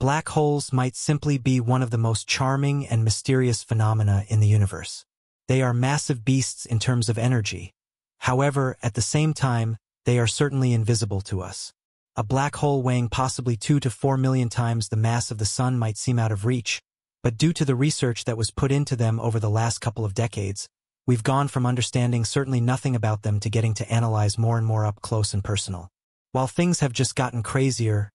black holes might simply be one of the most charming and mysterious phenomena in the universe. They are massive beasts in terms of energy. However, at the same time, they are certainly invisible to us. A black hole weighing possibly 2 to 4 million times the mass of the Sun might seem out of reach, but due to the research that was put into them over the last couple of decades, we've gone from understanding certainly nothing about them to getting to analyze more and more up close and personal. While things have just gotten crazier,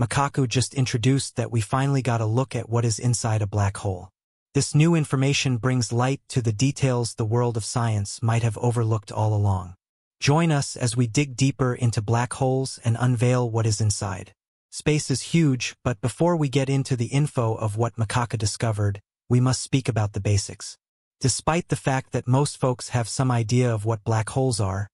Michio Kaku just introduced that we finally got a look at what is inside a black hole. This new information brings light to the details the world of science might have overlooked all along. Join us as we dig deeper into black holes and unveil what is inside. Space is huge, but before we get into the info of what Michio Kaku discovered, we must speak about the basics. Despite the fact that most folks have some idea of what black holes are,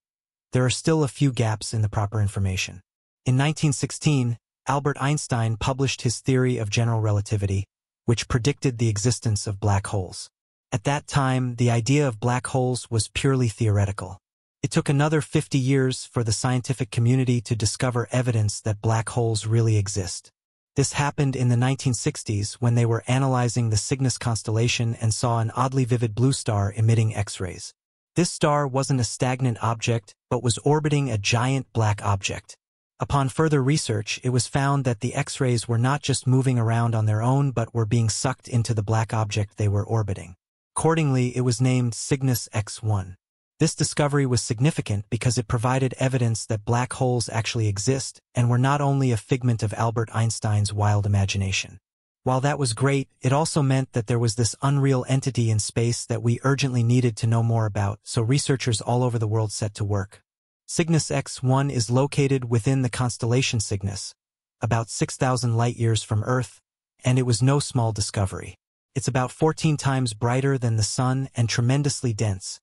there are still a few gaps in the proper information. In 1916, Albert Einstein published his theory of general relativity, which predicted the existence of black holes. At that time, the idea of black holes was purely theoretical. It took another 50 years for the scientific community to discover evidence that black holes really exist. This happened in the 1960s when they were analyzing the Cygnus constellation and saw an oddly vivid blue star emitting X-rays. This star wasn't a stagnant object, but was orbiting a giant black object. Upon further research, it was found that the X-rays were not just moving around on their own but were being sucked into the black object they were orbiting. Accordingly, it was named Cygnus X-1. This discovery was significant because it provided evidence that black holes actually exist and were not only a figment of Albert Einstein's wild imagination. While that was great, it also meant that there was this unreal entity in space that we urgently needed to know more about, so researchers all over the world set to work. Cygnus X1 is located within the constellation Cygnus, about 6,000 light-years from Earth, and it was no small discovery. It's about 14 times brighter than the Sun and tremendously dense,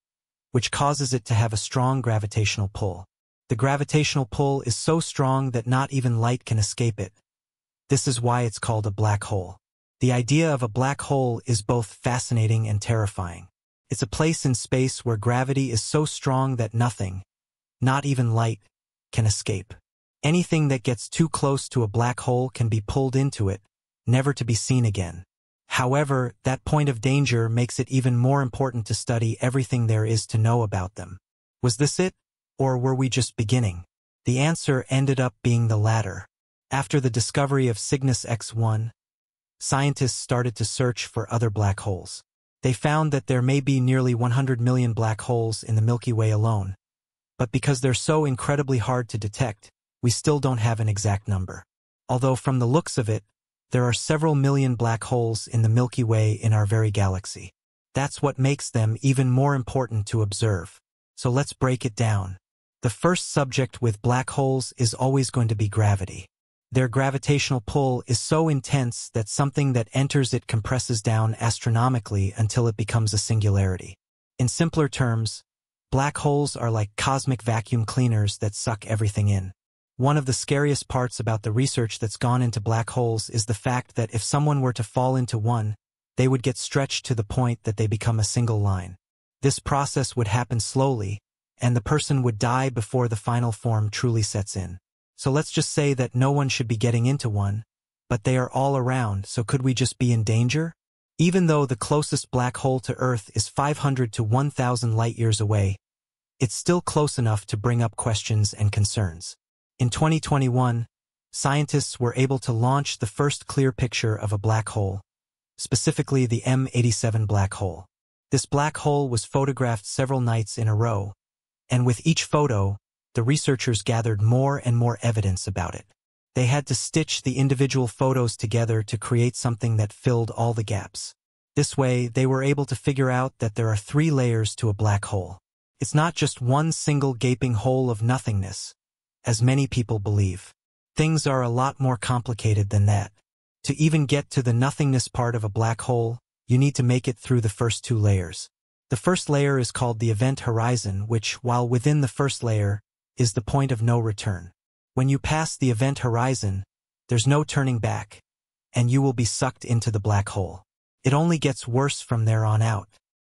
which causes it to have a strong gravitational pull. The gravitational pull is so strong that not even light can escape it. This is why it's called a black hole. The idea of a black hole is both fascinating and terrifying. It's a place in space where gravity is so strong that nothing, not even light, can escape. Anything that gets too close to a black hole can be pulled into it, never to be seen again. However, that point of danger makes it even more important to study everything there is to know about them. Was this it? Or were we just beginning? The answer ended up being the latter. After the discovery of Cygnus X1, scientists started to search for other black holes. They found that there may be nearly 100 million black holes in the Milky Way alone, but because they're so incredibly hard to detect, we still don't have an exact number. Although from the looks of it, there are several million black holes in the Milky Way in our very galaxy. That's what makes them even more important to observe. So let's break it down. The first subject with black holes is always going to be gravity. Their gravitational pull is so intense that something that enters it compresses down astronomically until it becomes a singularity. In simpler terms, Black holes are like cosmic vacuum cleaners that suck everything in. One of the scariest parts about the research that's gone into black holes is the fact that if someone were to fall into one, they would get stretched to the point that they become a single line. This process would happen slowly, and the person would die before the final form truly sets in. So let's just say that no one should be getting into one, but they are all around, so could we just be in danger? Even though the closest black hole to Earth is 500 to 1,000 light-years away, it's still close enough to bring up questions and concerns. In 2021, scientists were able to launch the first clear picture of a black hole, specifically the M87 black hole. This black hole was photographed several nights in a row, and with each photo, the researchers gathered more and more evidence about it. They had to stitch the individual photos together to create something that filled all the gaps. This way, they were able to figure out that there are three layers to a black hole. It's not just one single gaping hole of nothingness, as many people believe. Things are a lot more complicated than that. To even get to the nothingness part of a black hole, you need to make it through the first two layers. The first layer is called the event horizon, which, while within the first layer, is the point of no return. When you pass the event horizon, there's no turning back, and you will be sucked into the black hole. It only gets worse from there on out.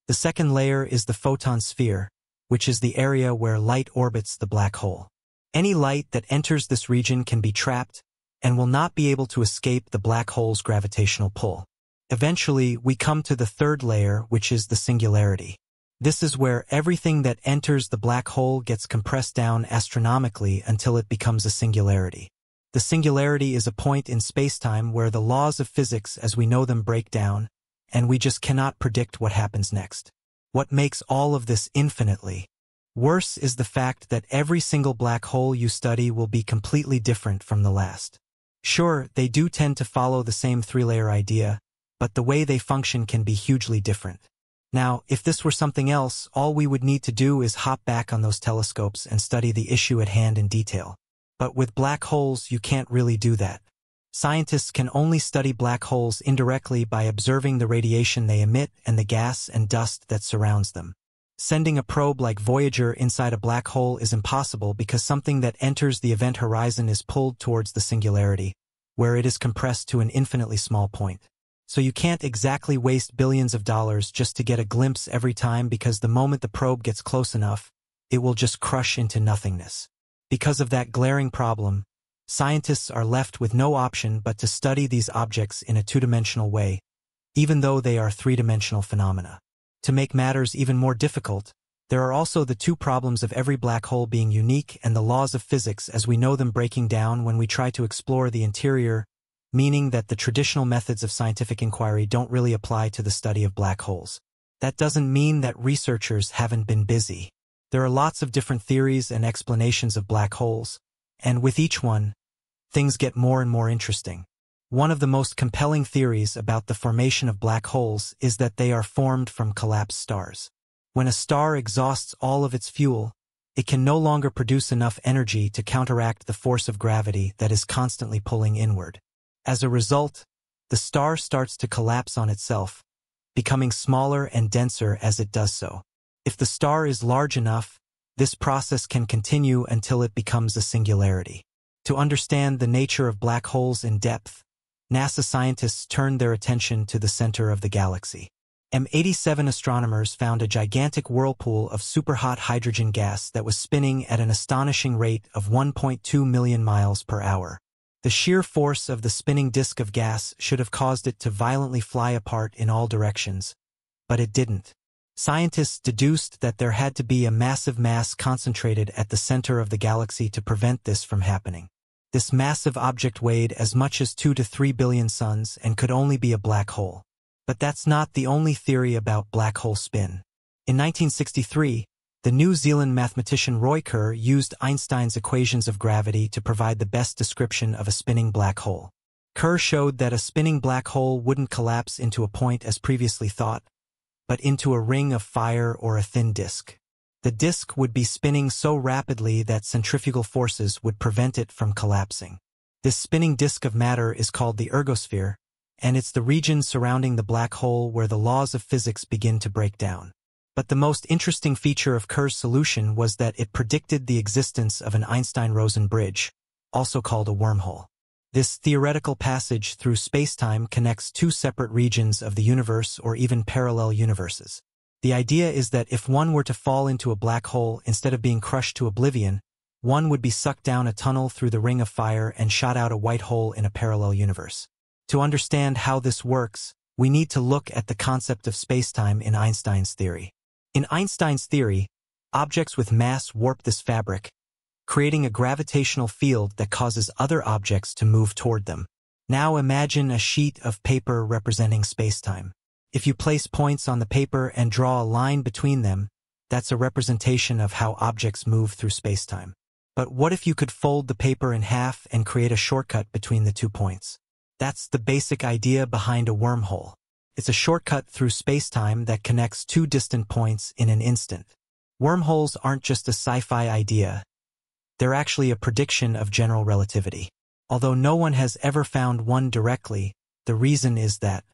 The second layer is the photon sphere, which is the area where light orbits the black hole. Any light that enters this region can be trapped, and will not be able to escape the black hole's gravitational pull. Eventually, we come to the third layer, which is the singularity. This is where everything that enters the black hole gets compressed down astronomically until it becomes a singularity. The singularity is a point in spacetime where the laws of physics as we know them break down, and we just cannot predict what happens next. What makes all of this infinitely worse is the fact that every single black hole you study will be completely different from the last. Sure, they do tend to follow the same three-layer idea, but the way they function can be hugely different. Now, if this were something else, all we would need to do is hop back on those telescopes and study the issue at hand in detail. But with black holes, you can't really do that. Scientists can only study black holes indirectly by observing the radiation they emit and the gas and dust that surrounds them. Sending a probe like Voyager inside a black hole is impossible because something that enters the event horizon is pulled towards the singularity, where it is compressed to an infinitely small point. So you can't exactly waste billions of dollars just to get a glimpse every time because the moment the probe gets close enough, it will just crush into nothingness. Because of that glaring problem, scientists are left with no option but to study these objects in a two-dimensional way, even though they are three-dimensional phenomena. To make matters even more difficult, there are also the two problems of every black hole being unique and the laws of physics as we know them breaking down when we try to explore the interior meaning that the traditional methods of scientific inquiry don't really apply to the study of black holes. That doesn't mean that researchers haven't been busy. There are lots of different theories and explanations of black holes, and with each one, things get more and more interesting. One of the most compelling theories about the formation of black holes is that they are formed from collapsed stars. When a star exhausts all of its fuel, it can no longer produce enough energy to counteract the force of gravity that is constantly pulling inward. As a result, the star starts to collapse on itself, becoming smaller and denser as it does so. If the star is large enough, this process can continue until it becomes a singularity. To understand the nature of black holes in depth, NASA scientists turned their attention to the center of the galaxy. M87 astronomers found a gigantic whirlpool of superhot hydrogen gas that was spinning at an astonishing rate of 1.2 million miles per hour. The sheer force of the spinning disk of gas should have caused it to violently fly apart in all directions, but it didn't. Scientists deduced that there had to be a massive mass concentrated at the center of the galaxy to prevent this from happening. This massive object weighed as much as 2 to 3 billion suns and could only be a black hole. But that's not the only theory about black hole spin. In 1963, the New Zealand mathematician Roy Kerr used Einstein's equations of gravity to provide the best description of a spinning black hole. Kerr showed that a spinning black hole wouldn't collapse into a point as previously thought, but into a ring of fire or a thin disk. The disk would be spinning so rapidly that centrifugal forces would prevent it from collapsing. This spinning disk of matter is called the ergosphere, and it's the region surrounding the black hole where the laws of physics begin to break down. But the most interesting feature of Kerr's solution was that it predicted the existence of an Einstein-Rosen bridge, also called a wormhole. This theoretical passage through spacetime connects two separate regions of the universe or even parallel universes. The idea is that if one were to fall into a black hole instead of being crushed to oblivion, one would be sucked down a tunnel through the ring of fire and shot out a white hole in a parallel universe. To understand how this works, we need to look at the concept of spacetime in Einstein's theory. In Einstein's theory, objects with mass warp this fabric, creating a gravitational field that causes other objects to move toward them. Now imagine a sheet of paper representing spacetime. If you place points on the paper and draw a line between them, that's a representation of how objects move through spacetime. But what if you could fold the paper in half and create a shortcut between the two points? That's the basic idea behind a wormhole. It's a shortcut through spacetime that connects two distant points in an instant. Wormholes aren't just a sci-fi idea. They're actually a prediction of general relativity. Although no one has ever found one directly, the reason is that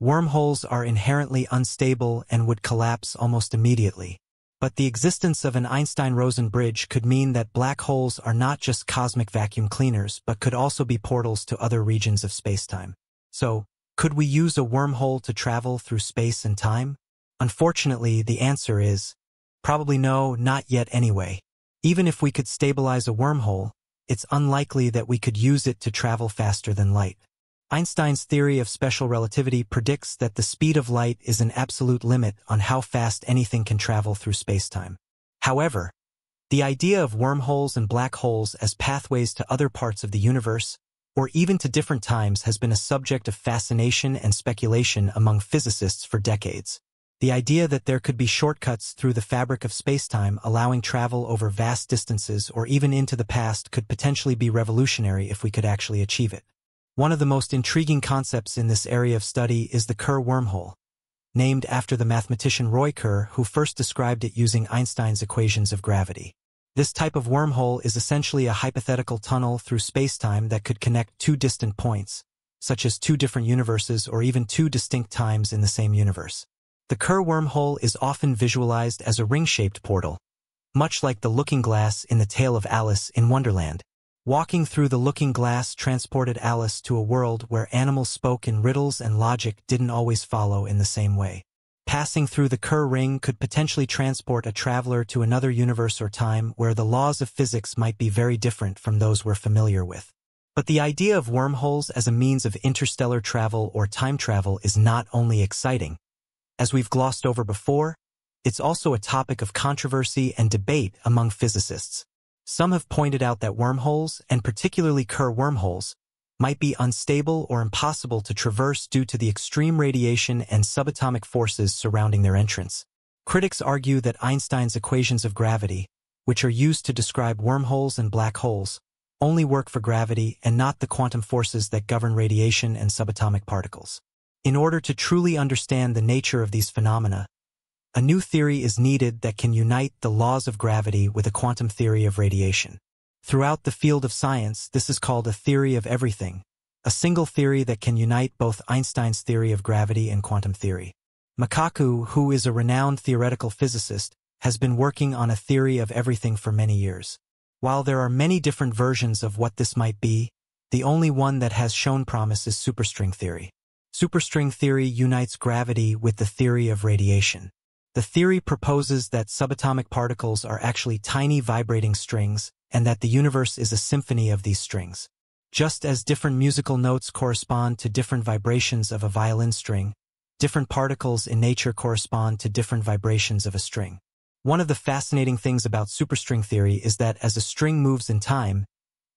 wormholes are inherently unstable and would collapse almost immediately. But the existence of an Einstein-Rosen bridge could mean that black holes are not just cosmic vacuum cleaners but could also be portals to other regions of spacetime. So, could we use a wormhole to travel through space and time? Unfortunately, the answer is probably no, not yet anyway. Even if we could stabilize a wormhole, it's unlikely that we could use it to travel faster than light. Einstein's theory of special relativity predicts that the speed of light is an absolute limit on how fast anything can travel through spacetime. However, the idea of wormholes and black holes as pathways to other parts of the universe, or even to different times has been a subject of fascination and speculation among physicists for decades. The idea that there could be shortcuts through the fabric of spacetime allowing travel over vast distances or even into the past could potentially be revolutionary if we could actually achieve it. One of the most intriguing concepts in this area of study is the Kerr wormhole, named after the mathematician Roy Kerr who first described it using Einstein's equations of gravity. This type of wormhole is essentially a hypothetical tunnel through spacetime that could connect two distant points, such as two different universes or even two distinct times in the same universe. The Kerr wormhole is often visualized as a ring-shaped portal, much like the looking glass in the tale of Alice in Wonderland. Walking through the looking glass transported Alice to a world where animals spoke in riddles and logic didn't always follow in the same way. Passing through the Kerr ring could potentially transport a traveler to another universe or time where the laws of physics might be very different from those we're familiar with. But the idea of wormholes as a means of interstellar travel or time travel is not only exciting, as we've glossed over before, it's also a topic of controversy and debate among physicists. Some have pointed out that wormholes, and particularly Kerr wormholes, might be unstable or impossible to traverse due to the extreme radiation and subatomic forces surrounding their entrance. Critics argue that Einstein's equations of gravity, which are used to describe wormholes and black holes, only work for gravity and not the quantum forces that govern radiation and subatomic particles. In order to truly understand the nature of these phenomena, a new theory is needed that can unite the laws of gravity with a quantum theory of radiation. Throughout the field of science, this is called a theory of everything, a single theory that can unite both Einstein's theory of gravity and quantum theory. Michio Kaku, who is a renowned theoretical physicist, has been working on a theory of everything for many years. While there are many different versions of what this might be, the only one that has shown promise is superstring theory. Superstring theory unites gravity with the theory of radiation. The theory proposes that subatomic particles are actually tiny vibrating strings and that the universe is a symphony of these strings. Just as different musical notes correspond to different vibrations of a violin string, different particles in nature correspond to different vibrations of a string. One of the fascinating things about superstring theory is that as a string moves in time,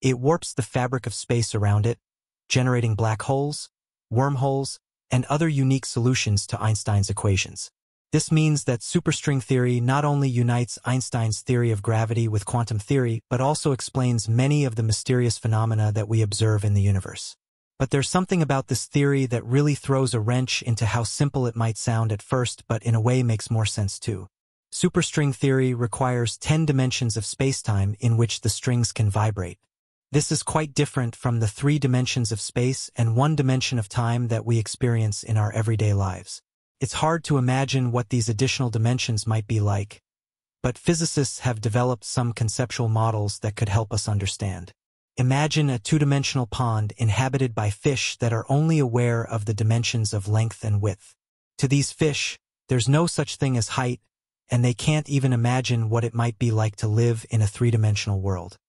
it warps the fabric of space around it, generating black holes, wormholes, and other unique solutions to Einstein's equations. This means that superstring theory not only unites Einstein's theory of gravity with quantum theory, but also explains many of the mysterious phenomena that we observe in the universe. But there's something about this theory that really throws a wrench into how simple it might sound at first, but in a way makes more sense too. Superstring theory requires 10 dimensions of spacetime in which the strings can vibrate. This is quite different from the three dimensions of space and one dimension of time that we experience in our everyday lives. It's hard to imagine what these additional dimensions might be like, but physicists have developed some conceptual models that could help us understand. Imagine a two-dimensional pond inhabited by fish that are only aware of the dimensions of length and width. To these fish, there's no such thing as height, and they can't even imagine what it might be like to live in a three-dimensional world.